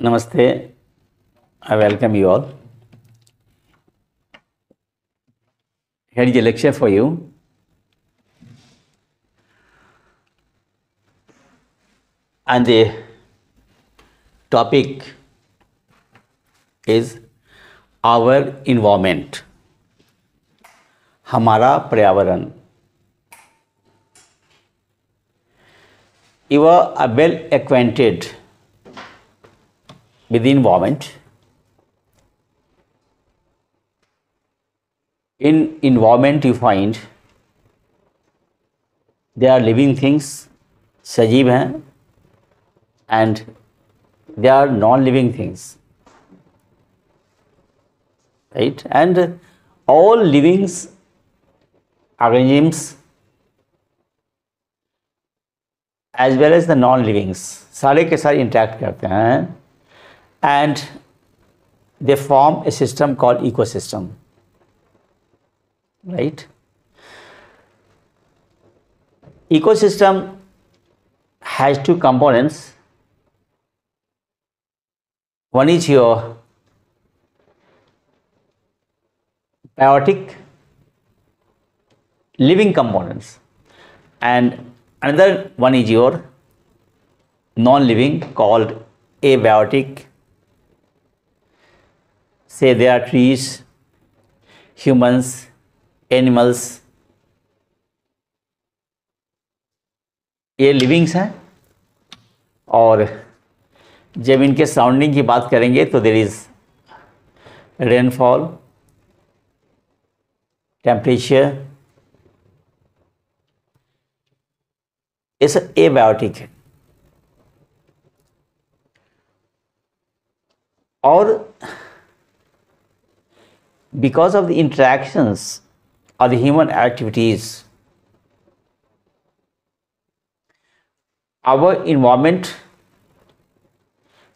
Namaste. I welcome you all. Here is a lecture for you. And the topic is our environment. हमारा पर्यावरण You are well acquainted with the environment. In environment you find there are living things, सजीव हैं and there are non-living things. Right? And all livings, organisms as well as the non-livings सारे के सारे interact करते हैं and they form a system called ecosystem right? Ecosystem has two components. One is your biotic living components. And another one is your non-living called abiotic say there are trees, humans, animals. ये livings हैं और जब इनके sounding की बात करेंगे तो there is rainfall temperature ये सब एबायोटिक है। और because of the interactions of the human activities, our environment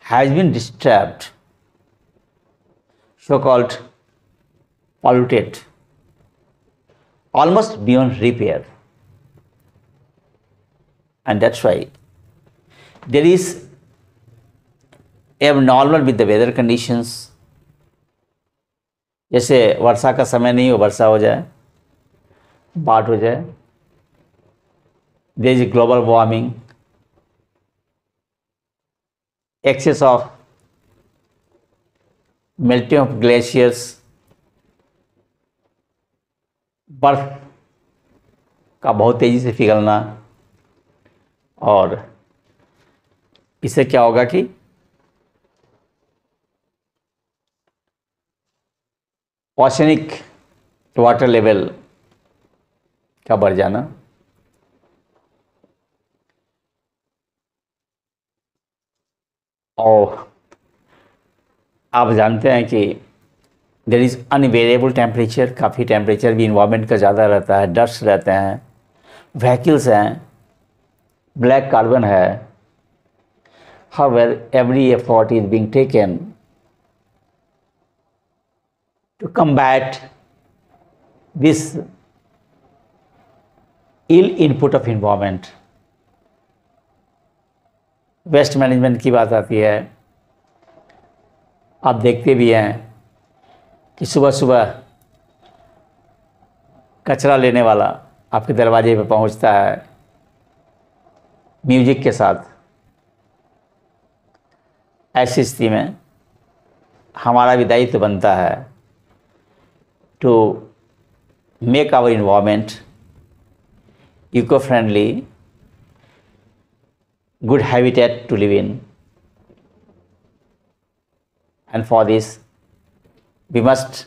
has been disturbed, so called polluted, almost beyond repair. And that's why there is abnormal with the weather conditions. जैसे वर्षा का समय नहीं हो, वर्षा हो जाए, बाढ़ हो जाए there is global warming excess of melting of glaciers बर्फ़ का बहुत तेज़ी से पिघलना, और इससे क्या होगा कि ऑशनिक वाटर लेवल का बढ़ जाना? और आप जानते हैं कि देर इज़ अनवेरिएबल टेम्परेचर काफ़ी टेम्परेचर भी इन्वायरमेंट का ज़्यादा रहता है डस्ट रहते हैं व्हीकल्स हैं ब्लैक कार्बन है। How every effort is being taken to combat this ill input of environment. Waste management की बात आती है। आप देखते भी हैं कि सुबह सुबह कचरा लेने वाला आपके दरवाजे पर पहुँचता है म्यूज़िक के साथ। ऐसी स्थिति में हमारा भी दायित्व बनता है। To make our environment eco-friendly, good habitat to live in. And for this, we must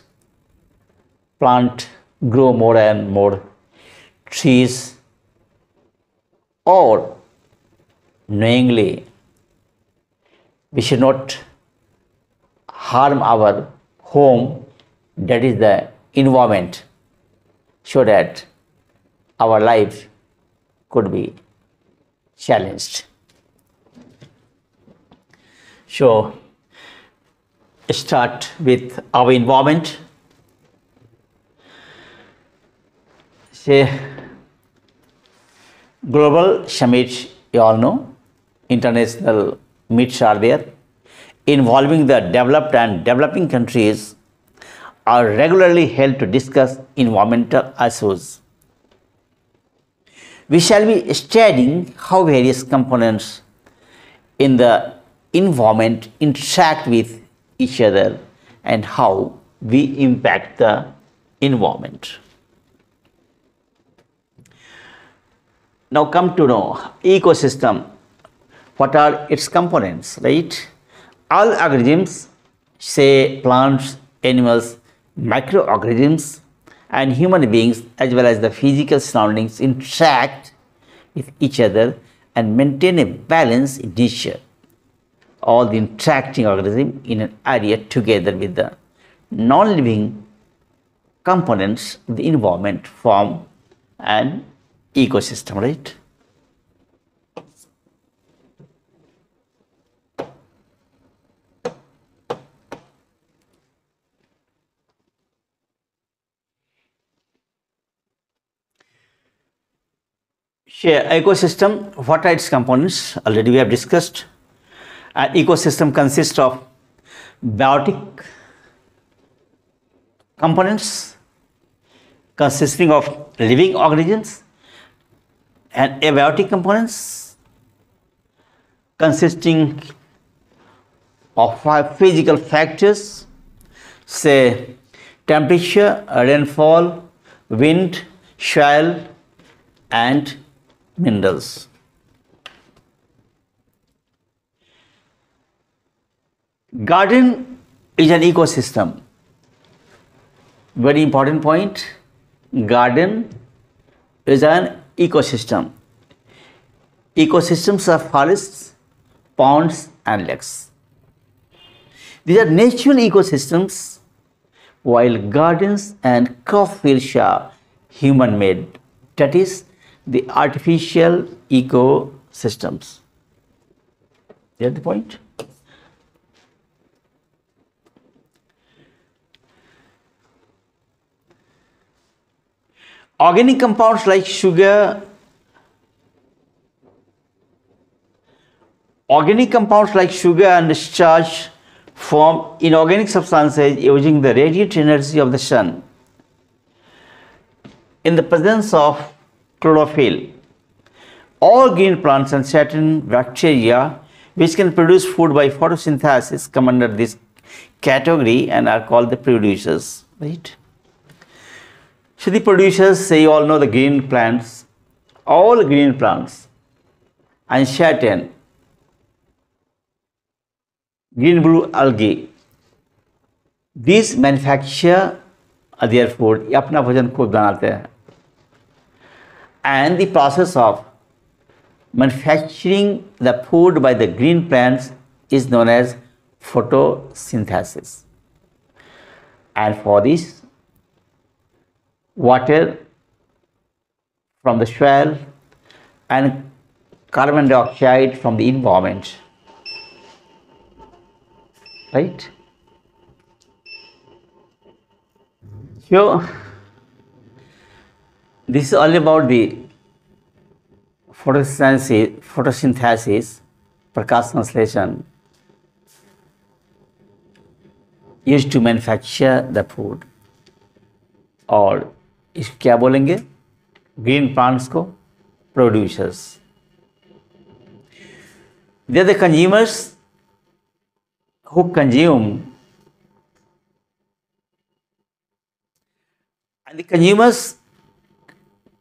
plant, grow more and more trees or knowingly we should not harm our home that is the environment so that our life could be challenged. So, start with our environment. Say, global summits, you all know, international meets are there. involving the developed and developing countries are regularly held to discuss environmental issues. We shall be studying how various components in the environment interact with each other and how we impact the environment. Now come to know ecosystem. What are its components, right? All organisms, say plants, animals, microorganisms, and human beings, as well as the physical surroundings, interact with each other and maintain a balance in nature. All the interacting organisms in an area together with the non-living components of the environment form an ecosystem, right? Share ecosystem, what are its components? Already we have discussed. An ecosystem consists of biotic components consisting of living organisms and abiotic components consisting of physical factors say temperature, rainfall, wind, soil and minerals. Garden is an ecosystem. Very important point. Garden is an ecosystem. Ecosystems are forests, ponds and lakes. These are natural ecosystems while gardens and crop fields are human made. That is the artificial ecosystems. Get the point? Organic compounds like sugar, organic compounds like sugar and starch form inorganic substances using the radiant energy of the sun. In the presence of chlorophyll, all green plants and certain bacteria which can produce food by photosynthesis come under this category and are called the producers, right? So the producers say you all know the green plants, all green plants and certain green blue algae. These manufacture their food, ये अपना भोजन खुद बनाते हैं and the process of manufacturing the food by the green plants is known as photosynthesis. And for this, water from the soil and carbon dioxide from the environment. Right? So, this is all about the photosynthesis, photosynthesis Prakash translation used to manufacture the food और इस क्या बोलेंगे green plants को producers they the consumers who consume and the consumers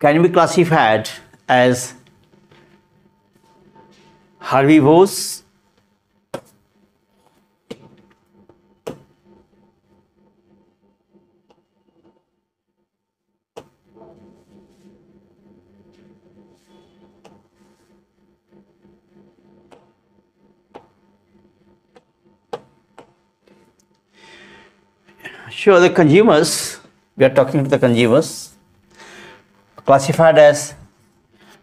can be classified as herbivores? Sure, the consumers, we are talking to the consumers, classified as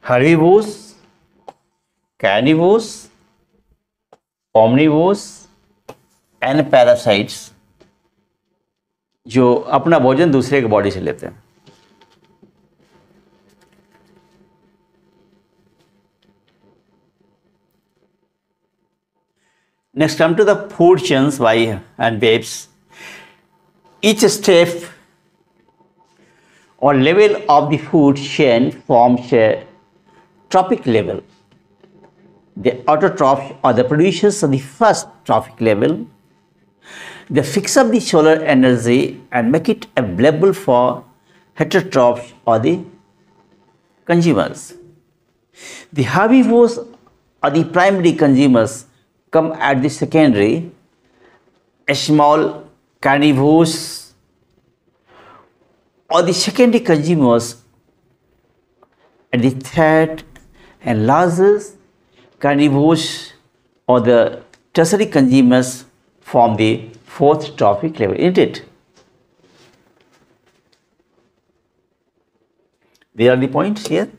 herbivores, carnivores, omnivores and parasites जो अपना भोजन दूसरे के body से लेते हैं Next, come to the food chains by and babes. Each step or level of the food chain forms a trophic level. The autotrophs are the producers of the first trophic level. They fix up the solar energy and make it available for heterotrophs or the consumers. The herbivores or the primary consumers come at the secondary, A small carnivores or the secondary consumers and the third and largest carnivores or the tertiary consumers form the fourth trophic level, isn't it? There are the points here.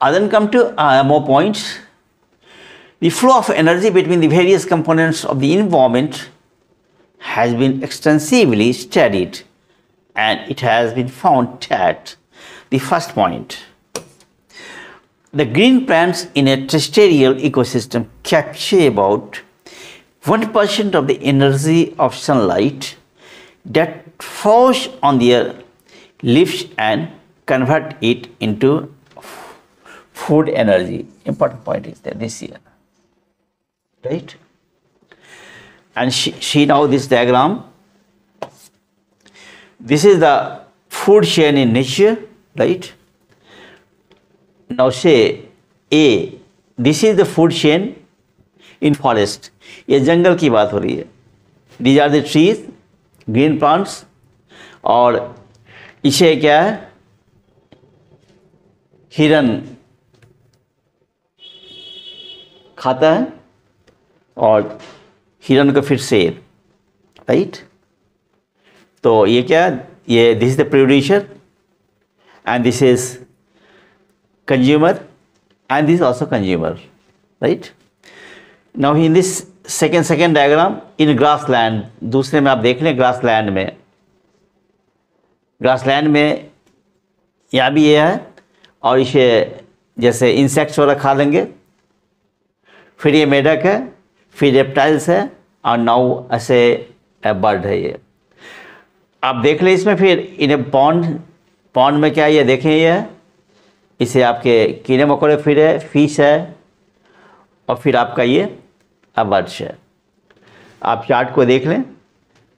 I then come to uh, more points. The flow of energy between the various components of the environment has been extensively studied and it has been found that the first point the green plants in a terrestrial ecosystem capture about 1% of the energy of sunlight that falls on their leaves and convert it into food energy. Important point is that this year. Right? And see now this diagram. This is the food chain in nature, right? Now say A, this is the food chain in forest. ये जंगल की बात हो रही है these are the trees green plants और इसे क्या है हिरन खाता है और हिरन को फिर शेर राइट तो ये क्या? ये this is the producer and this is consumer and this also consumer right now in this second second diagram in grassland दूसरे में आप देख लें ग्रास लैंड में। ग्रास लैंड में यहाँ भी ये है और इसे जैसे इंसेक्ट्स वगैरह खा लेंगे। फिर ये मेढक है। फिर रेप्टाइल्स है और नाउ ऐसे बर्ड है। ये आप देख लें इसमें फिर इन्हें पॉन्ड पॉन्ड में क्या ये देखें ये? इसे आपके कीड़े मकोड़े फिर है फ़िश है, और फिर आपका ये बर्ड्स है। आप चार्ट को देख लें।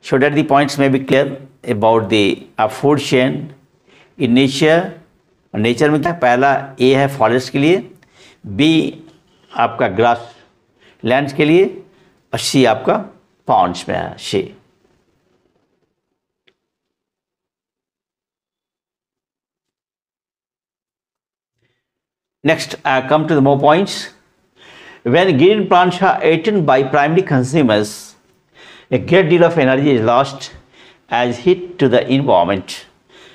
So that the points may be clear about the food chain in nature nature में क्या? पहला ए है फॉरेस्ट के लिए। बी आपका ग्रास लैंड के लिए और सी आपका पाउंड्स में है सी Next, uh, come to the more points. When green plants are eaten by primary consumers, a great deal of energy is lost as heat to the environment.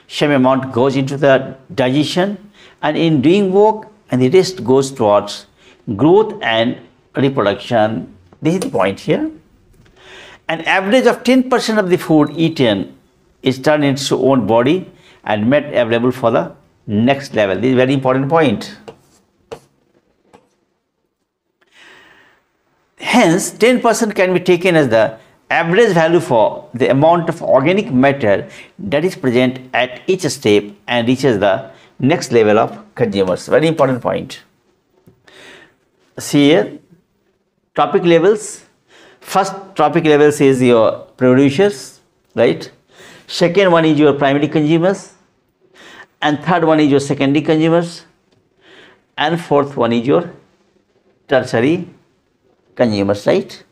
Some amount goes into the digestion and in doing work and the rest goes towards growth and reproduction. This is the point here. An average of 10% of the food eaten is turned into own body and made available for the next level. This is very important point. Hence, 10% can be taken as the average value for the amount of organic matter that is present at each step and reaches the next level of consumers. Very important point. See here, trophic levels. First trophic levels is your producers, right? Second one is your primary consumers. And third one is your secondary consumers. And fourth one is your tertiary consumers, right?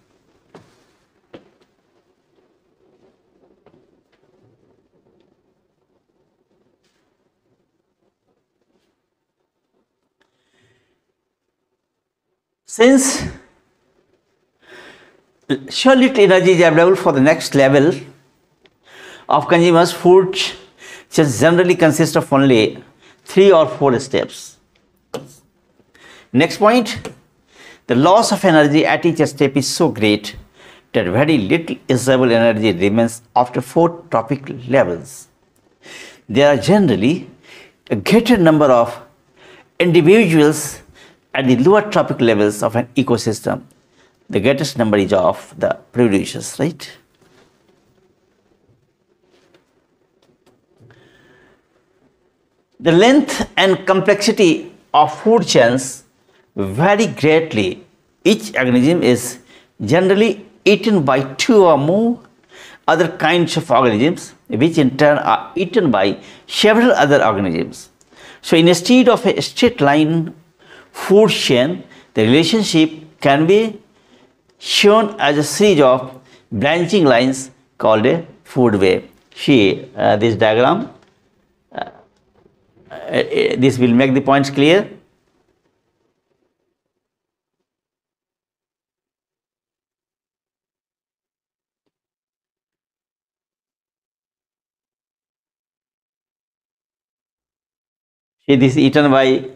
Since surely energy is available for the next level of consumers, food just generally consists of only three or four steps. Next point, the loss of energy at each step is so great that very little usable energy remains after four trophic levels. There are generally a greater number of individuals at the lower trophic levels of an ecosystem, the greatest number is of the producers, right? The length and complexity of food chains vary greatly. Each organism is generally eaten by two or more other kinds of organisms, which in turn are eaten by several other organisms. So, instead of a straight line food chain, the relationship can be shown as a series of branching lines called a food web. See uh, this diagram. Uh, uh, this will make the points clear. See this is eaten by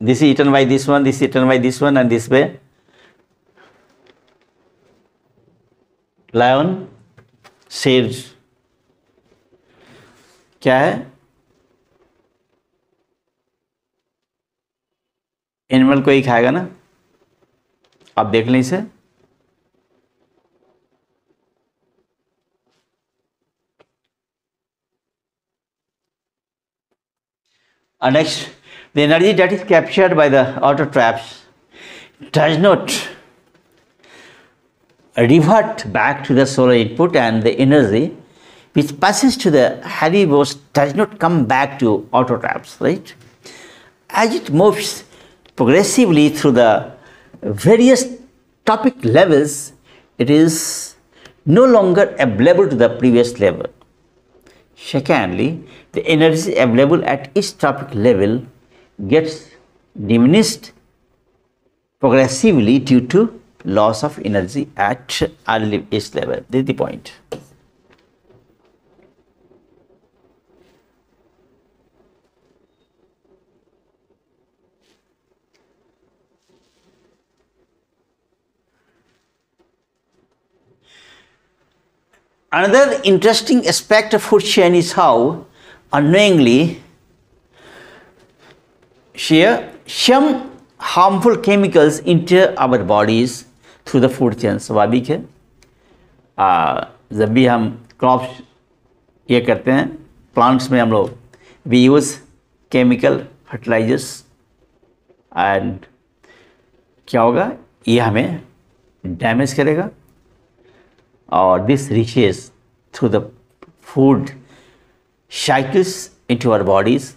this is eaten by this one, this is eaten by this one and this way. Lion शेर क्या है? Animal को ही खाएगा ना? आप देख लें इसे। Next the energy that is captured by the autotrophs does not revert back to the solar input and the energy which passes to the herbivores does not come back to autotrophs, right? As it moves progressively through the various trophic levels, it is no longer available to the previous level. Secondly, the energy available at each trophic level gets diminished progressively due to loss of energy at early each level. This is the point. Another interesting aspect of food chain is how unknowingly share some harmful chemicals into our bodies through the food chain. स्वाभाविक है। आ, जब भी हम crops ये करते हैं plants में हम लोग we use chemical fertilisers and क्या होगा? ये हमें डैमेज करेगा। और this reaches through the food cycles into our bodies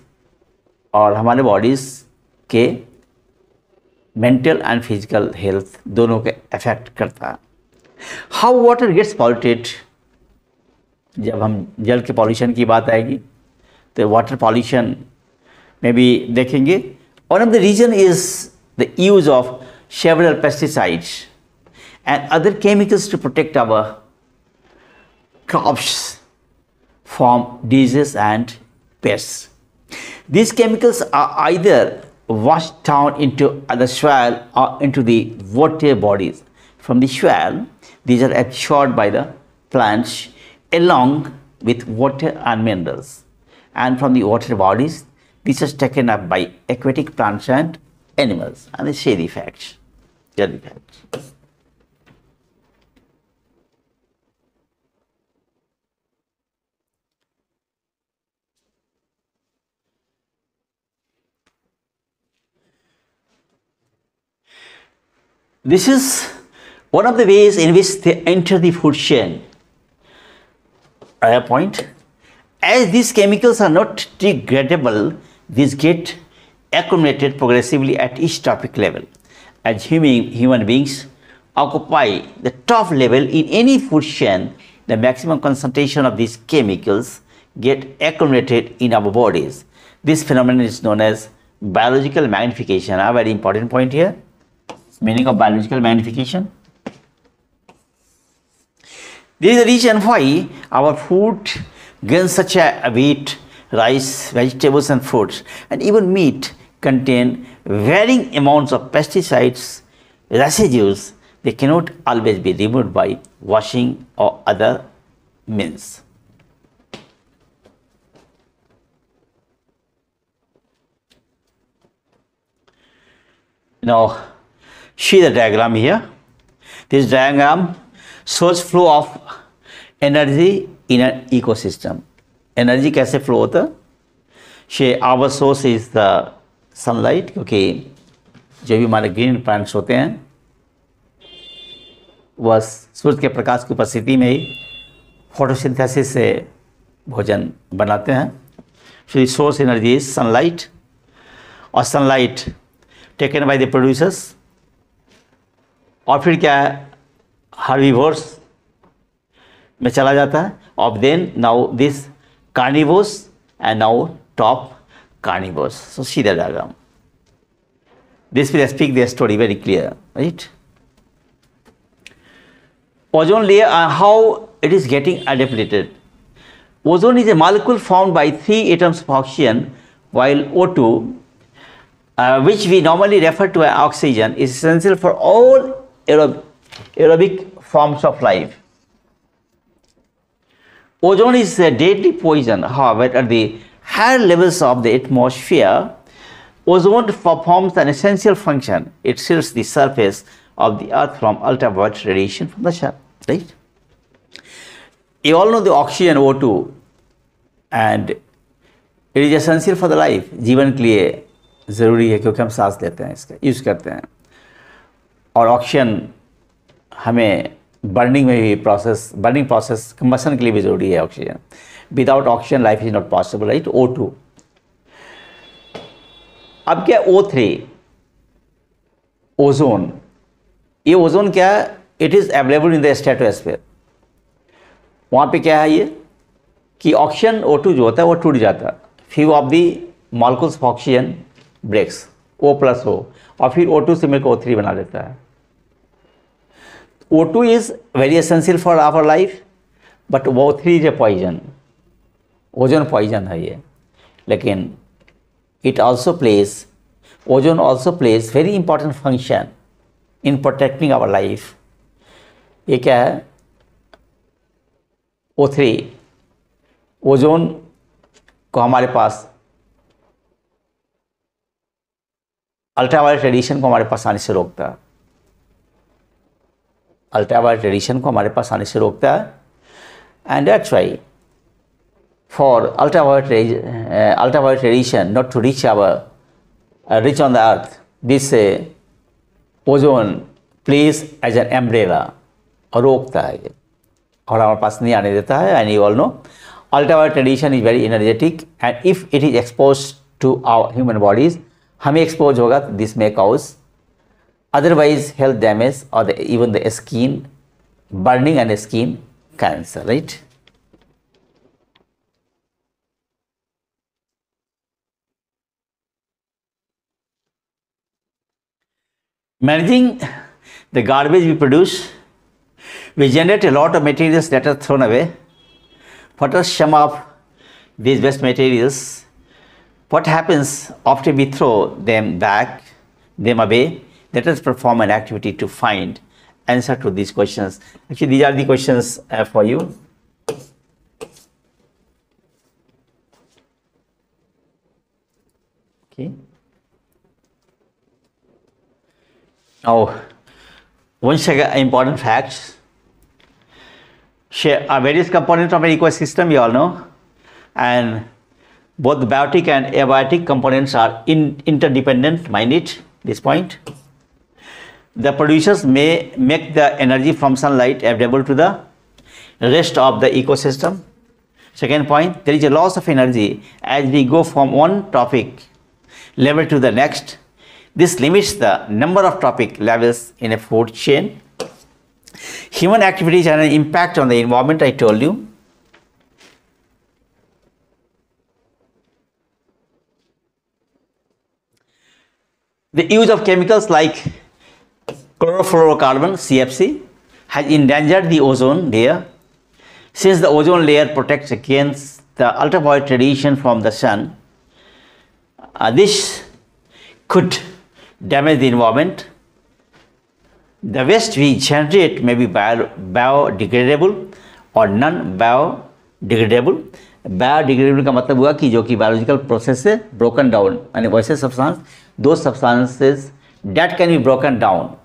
और हमारे बॉडीज़ के मेंटल एंड फ़िज़िकल हेल्थ दोनों के अफेक्ट करता। हाउ वाटर गेट्स पॉल्यूटेड जब हम जल के पॉल्यूशन की बात आएगी तो वाटर पॉल्यूशन में भी देखेंगे। One of the reason is the use of several pesticides and other chemicals to protect our crops from diseases and pests. These chemicals are either washed down into the soil or into the water bodies. From the soil, these are absorbed by the plants along with water and minerals. And from the water bodies, this is taken up by aquatic plants and animals. And they say the facts. the facts. This is one of the ways in which they enter the food chain. A point. As these chemicals are not degradable, these get accumulated progressively at each trophic level. As human, human beings occupy the top level in any food chain, the maximum concentration of these chemicals get accumulated in our bodies. This phenomenon is known as biological magnification. A very important point here meaning of biological magnification. This is the reason why our food gains such a weight, rice, vegetables and fruits and even meat contain varying amounts of pesticides, residues, they cannot always be removed by washing or other means. Now, see the diagram here. This diagram shows flow of energy in an ecosystem. Energy कैसे flow है शे our source is the sunlight क्योंकि जो भी हमारे green plants होते हैं, वह सूर्य के प्रकाश की उपस्थिति में ही फोटोसिंथेसिस से भोजन बनाते हैं so source energy is sunlight और sunlight taken by the producers और फिर क्या है हार्वीवोर्स में चला जाता है और then now this carnivores and now top carnivores so see the diagram this will speak their story very clear right ozone layer and how it is getting depleted ozone is a molecule formed by three atoms of oxygen while O2 uh, which we normally refer to as oxygen is essential for all aerob aerobic forms of life ozone is a deadly poison however at the higher levels of the atmosphere Ozone performs an essential function. It shields the surface of the earth from ultraviolet radiation from the sun. Right? You all know the oxygen O2 and it is essential for the life. जीवन के लिए ज़रूरी है क्योंकि हम सांस लेते हैं इसका यूज़ करते हैं और ऑक्सीजन हमें बर्निंग में भी प्रोसेस बर्निंग प्रोसेस कंबसन के लिए भी ज़रूरी है oxygen without oxygen life is not possible right O two अब क्या ओ थ्री ओजोन ये ओजोन क्या है? It is available in the stratosphere वहाँ पे क्या है ये? कि ऑक्सीजन ओ टू जो होता है, वो टूट जाता। है few of the molecules of oxygen breaks O plus O और फिर ओ टू से मिलकर ओ थ्री बना देता है। O2 is very essential for our life, but O3 is a poison. Ozone poison है ये लेकिन it also plays, ozone also plays very important function in protecting our life. ये क्या है O3, थ्री ओजोन को हमारे पास अल्ट्रावायलेट रेडिएशन को हमारे पास आने से रोकता है अल्ट्रावायलेट रेडिएशन को हमारे पास आने से रोकता है। And that's why for ultraviolet, uh, ultraviolet radiation not to reach our uh, reach on the earth this uh, ozone plays as और रोकता है और हमारे पास नहीं आने देता है and you all know ultraviolet radiation is very energetic and if it is expose to our human bodies हमें एक्सपोज होगा this may cause otherwise health damage or the, even the skin burning and skin cancer right? Managing the garbage we produce we generate a lot of materials that are thrown away. What are some of these waste materials. What happens after we throw them back them away let us perform an activity to find answer to these questions. Actually these are the questions uh, for you. Okay. Now again important facts. Share are various components of an ecosystem you all know. And both biotic and abiotic components are in, interdependent mind it this point the producers may make the energy from sunlight available to the rest of the ecosystem. Second point there is a loss of energy as we go from one trophic level to the next. This limits the number of trophic levels in a food chain. Human activities have an impact on the environment i told you. The use of chemicals like chlorofluorocarbon CFC has endangered the ozone layer. Since the ozone layer protects against the ultraviolet radiation from the sun, uh, this could damage the environment. The waste we generate may be bio, biodegradable और non biodegradable biodegradable का मतलब हुआ कि जो कि biological process से broken down यानी वैसे सब्सटेंस दो substances that can be broken down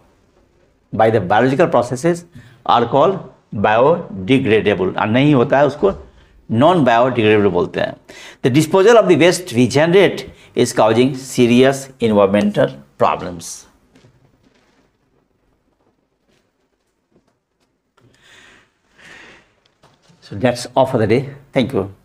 by the biological processes are called biodegradable और नहीं होता है उसको नॉन बायोडिग्रेडेबल बोलते हैं the disposal of the waste we generate is causing serious environmental problems So that's all for the day. Thank you.